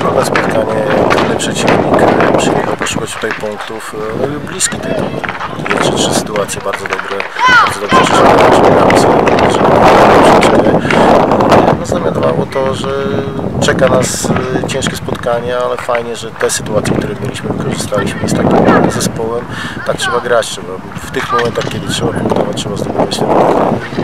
trudne spotkanie, trudny przeciwnik, e, przyjechał poszukać tutaj punktów, e, no bliski tytuł. Dwie czy trzy sytuacje bardzo dobre, bardzo dobrze przegramy sobie, e, no, znamionowało to, że czeka nas ciężkie spotkanie, ale fajnie, że te sytuacje, które mieliśmy, wykorzystaliśmy z takim zespołem. Tak trzeba grać, trzeba w tych momentach, kiedy trzeba punktować, trzeba zdobywać te punkty.